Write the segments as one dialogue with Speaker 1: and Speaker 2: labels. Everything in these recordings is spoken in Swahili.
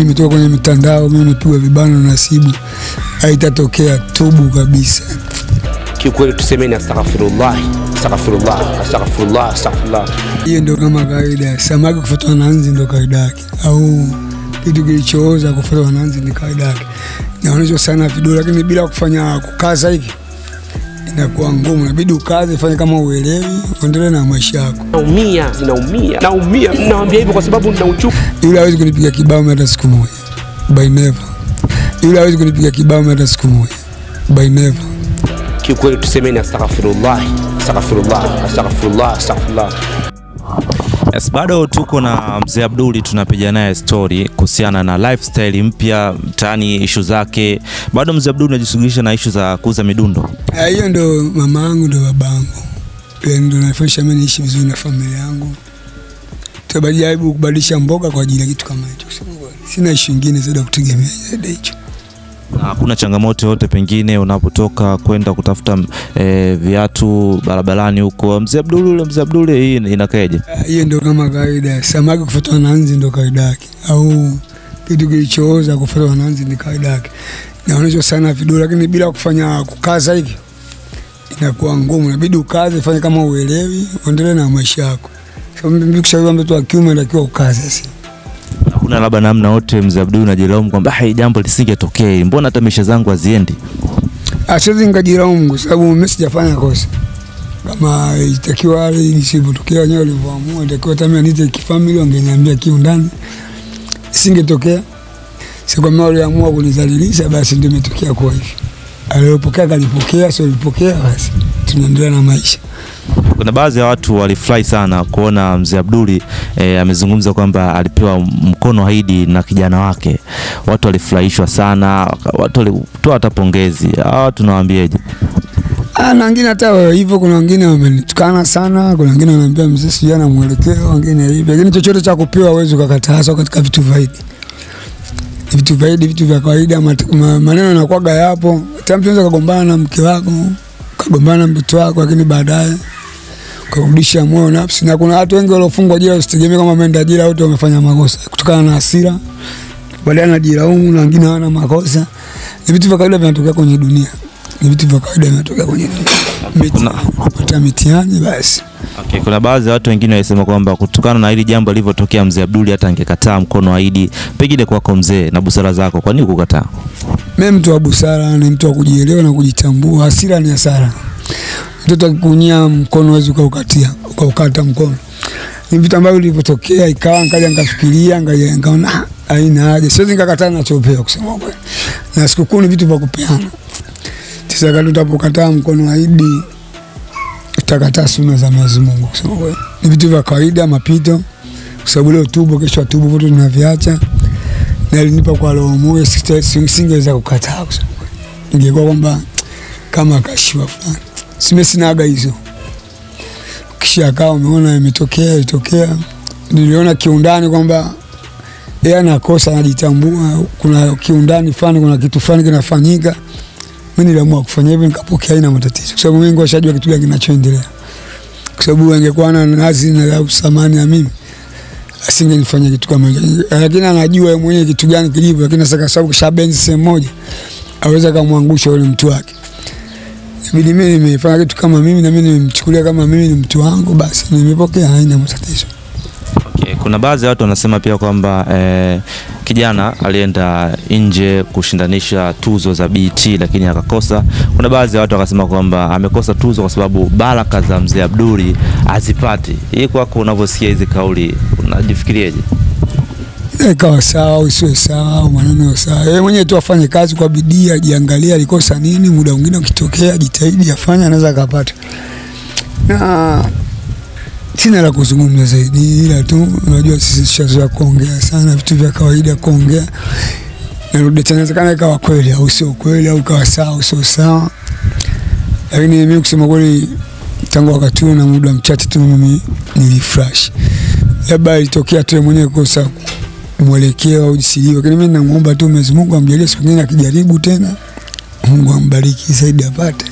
Speaker 1: Imetoka kwenye mitandao, mimi nimepigwa vibano na Nasibu, haitatokea tubu kabisa.
Speaker 2: Kiukweli tusemeni astaghfirullah, astaghfirullah, astaghfirullah, astaghfirullah.
Speaker 1: Hiyo ndio kama kawaida, samaki kufuatwa na nzi ndio kawaida yake, au kitu kilichooza kufuatwa na nzi ni kawaida yake. Naonyeshwa sana vidole, lakini bila kufanya kukaza hivi inakuwa ngumu, inabidi ukaze, fanye kama uelewi, uendelee na maisha yako.
Speaker 2: Naumia, zinaumia, naumia. Naambia hivyo kwa sababu nina uchungu.
Speaker 1: Yule hawezi kunipiga kibao hata siku moja, by never. Yule hawezi kunipiga kibao hata siku moja, by never.
Speaker 2: Kiukweli tusemeni astaghfirullah, astaghfirullah, astaghfirullah, astaghfirullah.
Speaker 3: Yes, bado tuko na mzee Abduli tunapiga naye story kuhusiana na lifestyle mpya mtaani, ishu zake. Bado mzee Abduli unajishughulisha na ishu za kuuza midundo.
Speaker 1: Ah, Hiyo ndo mama yangu ndo baba yangu, ndo nafanya mimi niishi vizuri na familia yangu. Tabajaribu kubadilisha mboga kwa ajili ya kitu kama hicho. Sina ishu ingine zaidi ya kutegemea zaidi hicho.
Speaker 3: Na hakuna changamoto yote pengine unapotoka kwenda kutafuta e, viatu barabarani huko. Mzee Abdul ule mzee Abdul hii inakaeje?
Speaker 1: Ah, Hiyo ndio kama kawaida, samaki kufuatwa na nzi ndio kawaida yake, au kitu kilichooza kufuatwa na nzi ni kawaida yake. Naonyeshwa sana vidole lakini bila kufanya kukaza hivi inakuwa ngumu, inabidi ukaze, fanye kama uelewi, uendelee na maisha yako. Sababu mimi kushauri mtu wa kiume anatakiwa ukaze, si
Speaker 3: Hakuna labda namna yote mzee Abdul, unajilaumu kwamba hai jambo lisingetokea, mbona hata maisha zangu haziendi?
Speaker 1: Siwezi nikajilaumu kwa sababu mimi sijafanya kosa. Kama itakiwa isivyotokea wenyewe walivyoamua, itakiwa hata mimi niite kifamili, wangeniambia kiundani, isingetokea. Si kama waliamua kunizalilisha, basi ndio imetokea kwa hivi. Aliyopokea kalipokea, sio alipokea, basi tunaendelea na maisha.
Speaker 3: Kuna baadhi ya watu walifurahi sana kuona mzee Abduli e, amezungumza kwamba alipewa mkono haidi na kijana wake. Watu walifurahishwa sana, watu walitoa hata pongezi. Hawa tunawaambiaje?
Speaker 1: Ah, na wengine hata hivyo, kuna wengine wamenitukana sana, kuna wengine wanaambia mzee sijui ana mwelekeo, wengine hivi, lakini chochote cha kupewa huwezi ukakataa, hasa katika vitu vaidi, vitu vaidi, vitu vya kawaida. Maneno yanakuwaga yapo, hata kagombana na mke wako, kagombana na mtoto wako, lakini baadaye kurudisha moyo nafsi. Na kuna watu wengi waliofungwa jela, usitegemee kama wameenda jela wote wamefanya makosa, kutokana na hasira, baadaye anajilaumu, na wengine hawana makosa. Ni vitu vya kawaida vinatokea kwenye dunia, ni vitu vya kawaida vinatokea kwenye dunia. Kupata mitihani basi.
Speaker 3: Okay, kuna baadhi ya watu wengine walisema kwamba kutokana na hili jambo lilivyotokea mzee Abduli hata angekataa mkono haidi. Pengine kwako mzee na busara zako, kwa nini kukataa?
Speaker 1: Mimi mtu wa busara, ni mtu wa kujielewa na kujitambua. Hasira ni hasara. Mtoto akikunyia mkono wezi ukaukatia ukaukata mkono. Ni vitu ambavyo vilivyotokea, ikawa nkaja nkafikiria, nkaja nkaona aina haina haja, siwezi nikakataa nachopewa kusema kweli. Na sikukuu ni vitu vya kupeana. Sasa kama utapokataa mkono wa utakataa sunna za Mwenyezi Mungu kusema kweli. Ni vitu vya kawaida, mapito, kwa sababu leo tubo, kesho atubu, vote tunaviacha na alinipa kwa roho moyo, singeweza kukataa kusema kweli. Ingekuwa kwamba kama kashiwa fulani, sime sinaga hizo. Kisha akawa umeona imetokea itokea, niliona kiundani kwamba yeye anakosa, anajitambua, kuna kiundani fulani, kuna kitu fulani kinafanyika. Mimi niliamua kufanya hivyo, nikapokea, haina matatizo, kwa sababu mimi washajua kitu gani kinachoendelea, kwa sababu angekuwa na nazi na samani ya mimi asingenifanya kitu kama hicho, lakini anajua yeye mwenyewe kitu gani kilivyo, lakini sasa kwa sababu kishabenzi sehemu moja, aweza kamwangusha yule mtu wake. Ibidi mimi nimefanya kitu kama mimi, na mimi nimemchukulia kama mimi ni mtu wangu, basi nimepokea, haina matatizo.
Speaker 3: Okay, kuna baadhi ya watu wanasema pia kwamba eh, kijana alienda nje kushindanisha tuzo za BET lakini akakosa. Kuna baadhi ya watu wakasema kwamba amekosa tuzo kwa sababu baraka za mzee Abduli azipati. Hii kwako unavyosikia hizi kauli unajifikirieje?
Speaker 1: Ikawa sawa au isiwe sawa au maneno sawa. Yeye mwenyewe tu afanye kazi kwa bidii, ajiangalie alikosa nini. Muda mwingine ukitokea, jitahidi afanye, anaweza akapata. Na sina la kuzungumza zaidi, ila tu unajua sisi tushazoea kuongea sana vitu vya kawaida, kuongea inawezekana ikawa kweli au sio kweli, au ikawa sawa au sio sawa, lakini mimi kusema kweli, tangu wakati huo na muda mchache tu mimi nilifresh, labda ilitokea tu mwenyewe kosa mwelekeo au jisiliwe, lakini mimi namuomba tu Mwenyezi Mungu amjalie siku nyingine akijaribu tena, Mungu ambariki zaidi apate.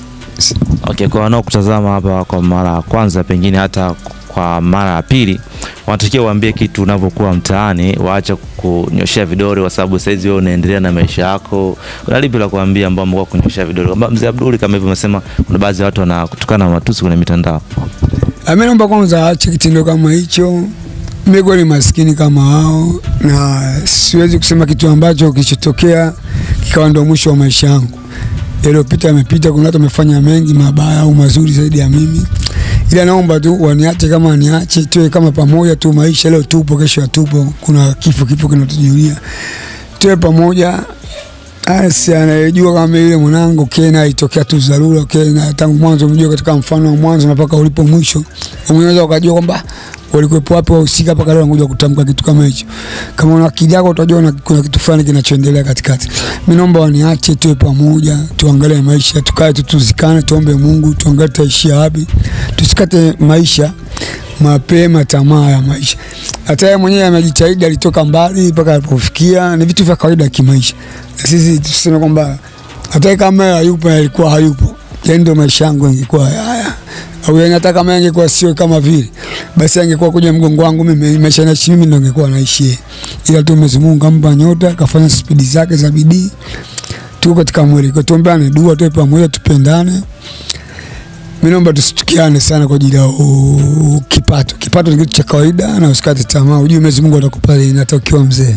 Speaker 3: Okay, kwa wanaokutazama hapa kwa mara ya kwanza, pengine hata kwa mara ya pili, wanatakiwa waambie kitu unavyokuwa mtaani, waache kunyoshea vidole, kwa sababu saizi wewe unaendelea na maisha yako. Kuna lipi la kuambia ambao mko kunyoshea vidole? Kwamba mzee Abduli, kama hivyo umesema, kuna baadhi ya watu wanakutukana na matusi kwenye mitandao.
Speaker 1: Mimi naomba kwanza aache kitendo kama hicho. Mimi ni maskini kama wao, na siwezi kusema kitu ambacho kilichotokea kikawa ndio mwisho wa maisha yangu. Yaliyopita yamepita. Kuna watu wamefanya mengi mabaya au mazuri zaidi ya mimi, ila naomba tu waniache kama waniache, tuwe kama pamoja tu. Maisha leo tupo, kesho hatupo. Kuna kifo kipo kinatujulia, tuwe pamoja. Asi anayejua kama yule mwanangu Kena itokea tu dharura Kena, tangu mwanzo umejua katika mfano wa mwanzo na mpaka ulipo mwisho, unaweza ukajua kwamba walikuwepo wapi wahusika mpaka leo wanakuja kutamka kitu kama hicho. Kama una akili yako utajua na- kuna kitu fulani kinachoendelea katikati. Mimi naomba waniache, tuwe pamoja, tuangalie maisha, tukae tu, tuzikane, tuombe Mungu, tuangalie tutaishia wapi, tusikate maisha mapema, tamaa ya maisha. Hata yeye mwenyewe amejitahidi, alitoka mbali mpaka alipofikia, ni vitu vya kawaida kimaisha, na sisi tuseme kwamba hata kama hayupo, alikuwa hayupo, ndio maisha yangu ingekuwa haya yani hata kama angekuwa sio kama vile basi angekuwa kuja mgongo wangu mimi maisha na mimi ndio angekuwa naishi. Yeye. ila tu Mwenyezi Mungu kampa nyota akafanya spidi zake za bidii. Tuko katika mwelekeo tuombeane dua tuwe pamoja tupendane. Mimi naomba tusichukiane sana kwa ajili ya kipato. Kipato ni kitu cha kawaida na usikate tamaa. Ujue Mwenyezi Mungu atakupa ukiwa mzee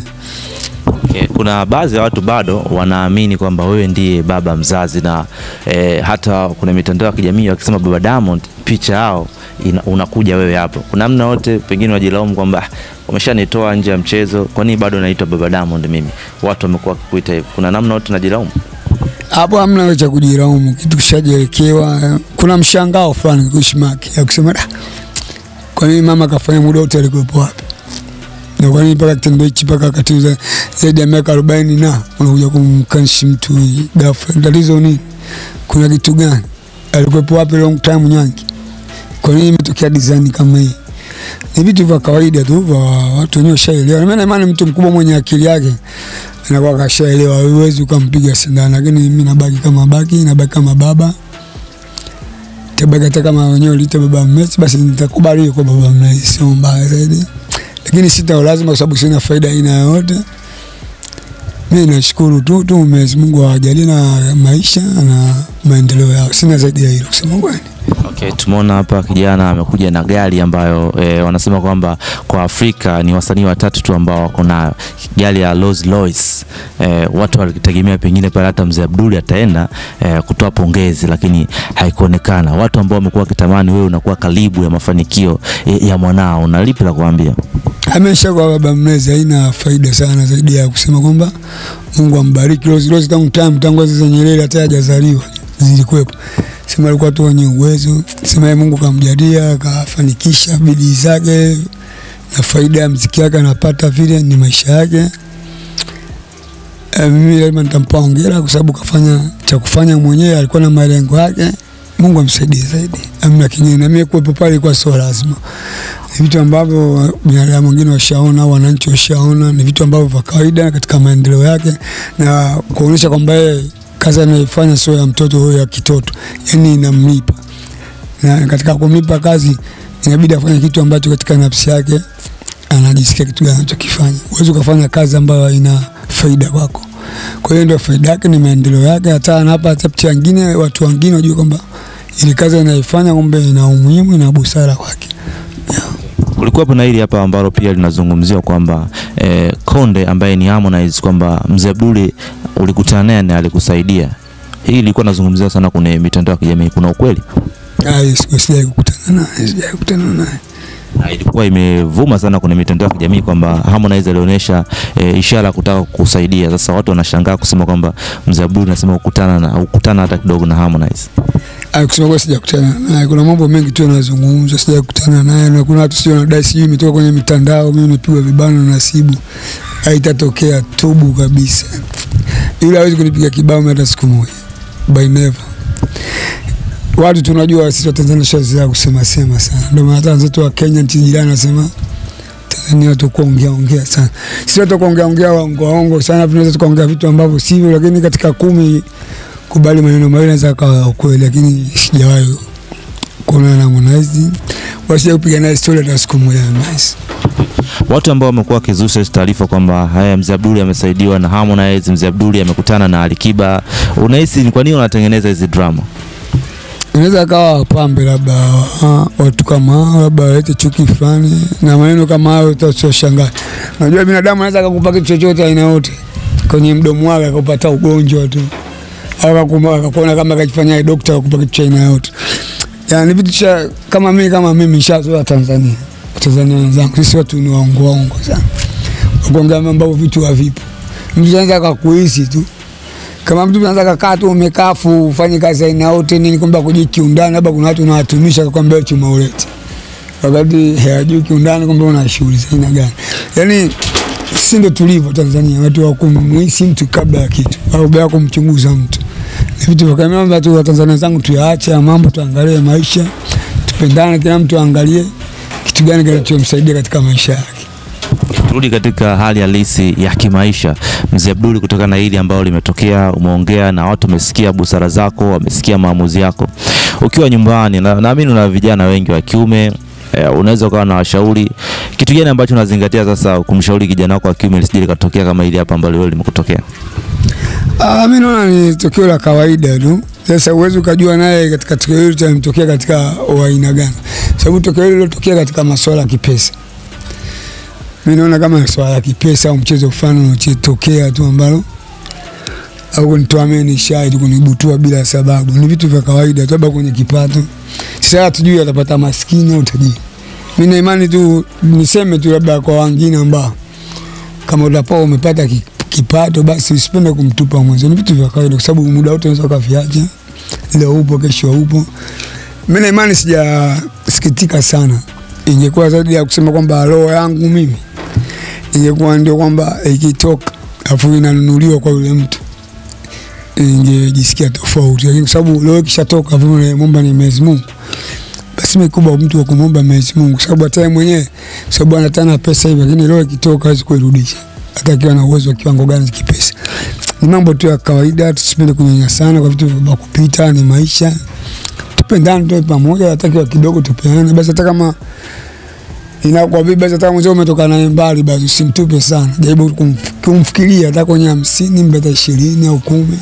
Speaker 3: Okay. Kuna baadhi ya watu bado wanaamini kwamba wewe ndiye baba mzazi na eh, hata kuna mitandao ya kijamii wakisema baba Diamond, picha yao unakuja wewe hapo. Kuna namna wote pengine wajilaumu kwamba wameshanitoa umeshanitoa nje ya mchezo, kwa nini bado naitwa baba Diamond mimi? Watu wamekuwa wakikuita hivyo. Kuna namna wote najilaumu.
Speaker 1: hapo hamna cha kujilaumu, kitu kishajielekewa. Kuna mshangao fulani kuishi maki ya kusema da, kwa nini mama kafanya muda wote alikuwepo wapi? Na kwa nini mpaka kitendo hichi mpaka kati zaidi ya miaka arobaini na unakuja kumkanshi mtu ghafla? Tatizo ni Kuna kitu gani? Alikuwepo wapi long time Nyangi? Kwa nini imetokea design kama hii? Ni vitu vya kawaida tu vya watu wenyewe washaelewa. Na mimi na imani mtu mkubwa mwenye akili yake anakuwa kashaelewa, huwezi ukampiga sindano, lakini mimi nabaki kama baki, nabaki kama baba, tabaki hata kama wenyewe ulite baba mlezi, basi nitakubali kwa baba mlezi, sio mbaya zaidi, lakini sita lazima, kwa sababu sina faida aina yoyote. Mi nashukuru tu tu Mwenyezi Mungu awajalie na maisha na maendeleo yao, sina zaidi ya hilo kusema kweli.
Speaker 3: Okay, tumeona hapa kijana amekuja na gari ambayo e, wanasema kwamba kwa Afrika ni wasanii watatu tu ambao wako na gari ya Rolls Royce. E, watu walitegemea pengine pale hata mzee Abduli ataenda e, kutoa pongezi, lakini haikuonekana. Watu ambao wamekuwa wakitamani wewe unakuwa karibu ya mafanikio e, ya mwanao, una lipi la kuambia?
Speaker 1: Amesha kwa baba mlezi haina faida sana zaidi ya kusema kwamba Mungu ambariki. Rose Rose tangu time tangu enzi za Nyerere hata hajazaliwa zilikuwepo, sema alikuwa tu wenye uwezo, sema Mungu kamjalia akafanikisha bidii zake na faida ya mziki wake anapata vile, ni maisha yake. Eh, Mimi lazima nitampa hongera kwa sababu kafanya cha kufanya mwenyewe, alikuwa na malengo yake. Mungu amsaidie zaidi, amna kingine. Na mimi kuwepo pale kwa sio lazima ni vitu ambavyo binadamu wengine washaona au wananchi washaona, ni vitu ambavyo vya kawaida katika maendeleo yake, na kuonyesha kwamba yeye kazi anayoifanya sio ya mtoto huyo, ya kitoto, yani inamlipa, na katika kumlipa kazi inabidi afanye kitu ambacho katika nafsi yake anajisikia kitu gani anachokifanya. Huwezi ukafanya kazi ambayo haina faida kwako. Kwa hiyo ndio faida yake, ni maendeleo yake. Hata anapa hata wengine, watu wengine wajue kwamba ile kazi anaifanya kumbe ina umuhimu, ina busara kwake.
Speaker 3: Kulikuwa na hili hapa ambalo pia linazungumziwa kwamba eh, Konde ambaye ni Harmonize kwamba mzee Buli ulikutana naye na alikusaidia. Hii ilikuwa nazungumziwa sana kwenye mitandao ya kijamii. Kuna ukweli?
Speaker 1: Ai, sijai kukutana naye, sijai kukutana naye.
Speaker 3: Na ilikuwa imevuma sana kwenye mitandao ya kijamii kwamba Harmonize alionyesha e, ishara ya kutaka kusaidia. Sasa watu wanashangaa kusema kwamba mzee Abdul anasema ukutana na ukutana hata kidogo na Harmonize.
Speaker 1: Kusema kweli sijakutana naye. Kuna mambo mengi tu yanazungumzwa, sijakutana naye, na kuna watu sio nadai, sijui imetoka kwenye mitandao, mimi nimepigwa vibano na Nasibu. Haitatokea, tubu kabisa. Yule hawezi kunipiga kibao hata siku moja, by never. Watu tunajua sisi wa Tanzania shazi ya kusema sema sana, ndio maana hata wenzetu wa Kenya nchi jirani nasema Tanzania watu kuongea ongea sana, sisi watu kuongea ongea waongo waongo sana, tunaweza tukaongea vitu ambavyo sivyo, lakini katika kumi kubali maneno mawili naweza kawa ukweli, lakini sijawahi kuona na Harmonize wasije kupiga naye story hata siku moja nice.
Speaker 3: Watu ambao wamekuwa wakizusha hizi taarifa kwamba haya Mzee Abduli amesaidiwa na Harmonize, Mzee Abduli amekutana na Alikiba, unahisi ni kwa nini wanatengeneza hizi drama?
Speaker 1: inaweza kawa wapambe labda ah, watu kama hao labda walete chuki fulani na maneno kama hayo, utashangaa. Unajua binadamu anaweza akakupa kitu chochote aina yote kwenye mdomo wake akapata ugonjwa tu, akakuona kama akajifanya dokta akakupa kitu cha aina yote. Yani vitu cha kama mimi kama mimi nishazoea Tanzania, Watanzania wenzangu, sisi watu ni waongo waongo sana, kuongea vitu havipo. Mtu anaweza akakuhisi tu kama mtu kakaa tu ufanye kazi aina yote nini, kiundani, labda kuna watu unawatumisha chuma ulete, wakati kiundani una shughuli za aina gani. Yani tulivyo Tanzania, watu mtu kabla ya kitu au bila kumchunguza mtu. Ni vitu kama mambo tu Watanzania zangu tuyaache ya mambo, tuangalie maisha, tupendane, kila mtu aangalie kitu gani kinachomsaidia katika maisha yake.
Speaker 3: Turudi katika hali halisi ya kimaisha, Mzee Abduli, kutokana na hili ambalo limetokea, umeongea na watu, wamesikia busara zako, wamesikia maamuzi yako. Ukiwa nyumbani, na- naamini una vijana wengi wa kiume eh, unaweza ukawa na washauri kitu gani ambacho unazingatia sasa kumshauri kijana wako wa kiume lisije likatokea kama hili hapa ambalo leo limekutokea?
Speaker 1: Ah, mimi naona ni tukio la kawaida tu. Sasa uwezi ukajua naye katika tukio hilo litamtokea katika aina gani, sababu tukio hilo lilotokea katika masuala ya kipesa. Mi naona kama swala la kipesa au mchezo fulani unachotokea tu ambalo au kunitoa mimi ni shahidi kunibutua bila sababu, ni vitu vya kawaida tu, labda kwenye kipato. Sasa hatujui atapata maskini au tajiri. Mimi na imani tu, niseme tu labda kwa wengine ambao kama utapoa umepata kipato basi usipende kumtupa mwenzo. Ni vitu vya kawaida, kwa sababu muda wote unaweza ukaviacha. Leo upo, kesho upo. Mimi na imani sijasikitika sana, ingekuwa zaidi ya kusema kwamba roho yangu mimi ingekuwa ndio kwamba ikitoka afu inanunuliwa kwa yule mtu ingejisikia tofauti, lakini kwa sababu leo ikishatoka vile naomba ni Mwenyezi Mungu mimi kubwa mtu wa kumwomba Mwenyezi Mungu, sababu hata mwenyewe sababu anatana pesa hivi, lakini leo ikitoka hawezi kuirudisha hata akiwa na uwezo wa kiwango gani kipesa. Ni mambo tu ya kawaida, tusipende kunyanyasana kwa vitu vya kupita, ni maisha. Tupendane tu pamoja, hata kiwa kidogo tupeane basi, hata kama inakuwa vipi, basi hata mzee umetoka naye mbali, basi usimtupe sana, jaribu kumfikiria hata kwenye hamsini, mpe hata ishirini au kumi.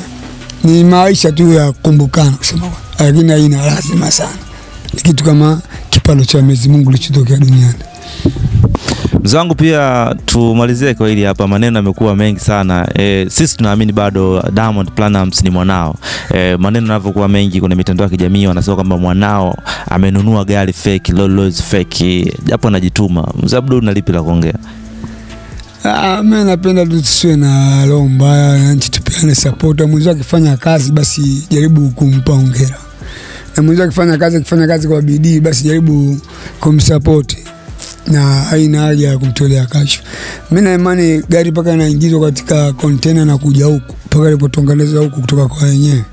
Speaker 1: Ni maisha tu ya kukumbukana kusema lakini haina lazima sana kitu kama kipando cha Mwenyezi Mungu kilichotokea duniani.
Speaker 3: Mzee wangu pia tumalizie kwa hili hapa, maneno yamekuwa mengi sana. E, sisi tunaamini bado Diamond Platnumz ni mwanao. E, maneno yanavyokuwa mengi kwenye mitandao ya kijamii wanasema kwamba mwanao amenunua gari fake, Rolls Royce fake, japo anajituma. Mzee Abdul, una lipi la kuongea?
Speaker 1: Ah, mimi napenda tu tusiwe na roho mbaya, nchi tupeane support. Mwenzio akifanya kazi basi jaribu kumpa hongera, na mwenzio akifanya kazi akifanya kazi kwa bidii basi jaribu kumsupport na haina haja ya kumtolea kashfa. Mimi na imani gari mpaka inaingizwa katika kontena na kuja huku mpaka ilipotengenezwa huku kutoka kwa wenyewe,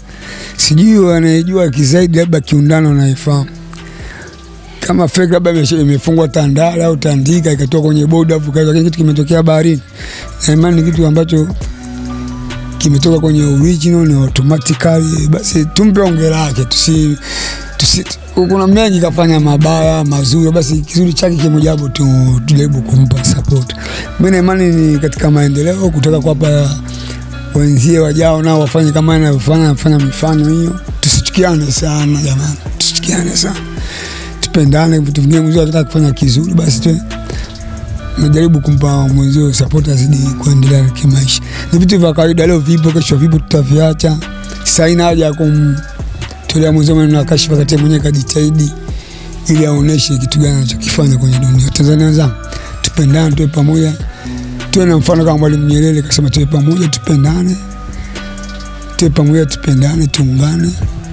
Speaker 1: sijui anayejua kizaidi, labda kiundano naifahamu kama fake labda imefungwa tandala au tandika ikatoka kwenye boda lakini kitu kimetokea baharini, na imani ni kitu ambacho kimetoka kwenye original ni automatically, basi tumpe ongera yake, tusi tusi kuna mengi kafanya mabaya mazuri, basi kizuri chake kimojawapo tu tujaribu kumpa support. Mimi na imani ni katika maendeleo, kutaka kuwapa wenzie wajao nao wafanye kama anavyofanya, afanya mifano hiyo. Tusichukiane sana jamani, tusichukiane sana tupendane, vitu vingine mwenzio anataka kufanya kizuri, basi tu najaribu kumpa mwenzio support azidi kuendelea kimaisha. Ni vitu vya kawaida, leo vipo, kesho vipo, tutaviacha. Sasa haina haja ya kumtolea mwenzio maneno ya kashfa, kati mwenyewe kajitahidi ili aoneshe kitu gani anachokifanya kwenye dunia. Tanzania wenzangu, tupendane, tuwe pamoja, tuwe na mfano kama Mwalimu Nyerere kasema, tuwe pamoja, tupendane, tuwe pamoja, tupendane, tuungane,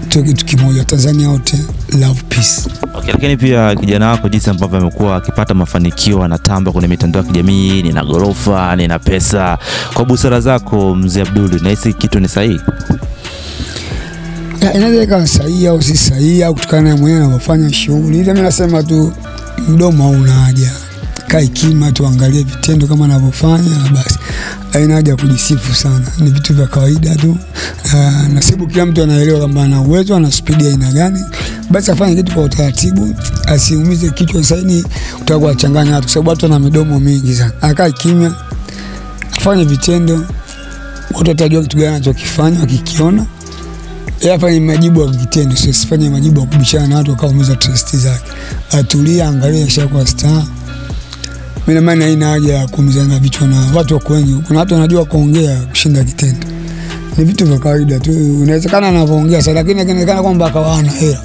Speaker 1: tuwe kitu kimoja. Tanzania wote, love peace.
Speaker 3: Okay, lakini pia kijana wako jinsi ambavyo amekuwa akipata mafanikio, anatamba kwenye mitandao ya kijamii, nina gorofa, nina pesa. Kwa busara zako Mzee Abdul, nahisi kitu ni sahihi?
Speaker 1: Inaweza ikawa sahihi au si sahihi au kutokana na mwenyewe anavyofanya shughuli. Ila mimi nasema tu mdomo hauna haja, kai kima, tuangalie vitendo kama anavyofanya na basi, haina haja kujisifu sana, ni vitu vya kawaida tu. Uh, nasibu kila mtu anaelewa kwamba ana uwezo, ana spidi aina gani, basi afanye kitu kwa utaratibu, asiumize kichwa. Saini utakuwa changanya watu, sababu watu wana midomo mingi sana. Akae kimya, afanye vitendo, watu watajua kitu gani anachokifanya wakikiona. Yeye afanye majibu ya kitendo, sio sifanye majibu ya kubishana na watu wakaumiza trust zake. Atulie, angalie, ashakuwa star. Mimi na maana haina haja ya kuumizana vichwa na watu wako wengi. Kuna watu wanajua kuongea kushinda kitendo ni vitu vya kawaida tu. Inawezekana anavyoongea sasa, lakini inaonekana kwamba akawa hana hela,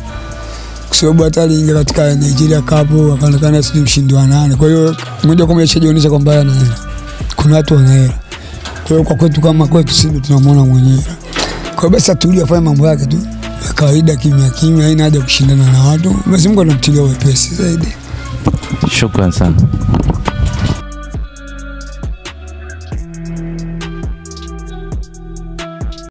Speaker 1: kwa sababu hata aliingia katika Nigeria Cup akaonekana sijui mshindi wa nane. Kwa hiyo moja kwa moja ishajionyesha kwamba hela. Kuna watu wana hela, kwa hiyo kwa kwetu kama kwetu sisi tunamwona mwenye hela. Kwa hiyo basi atulie, afanye mambo yake tu ya kawaida, kimya kimya, haina haja kushindana na watu. Mwenyezi Mungu anamtilia wepesi zaidi.
Speaker 3: Shukran sana.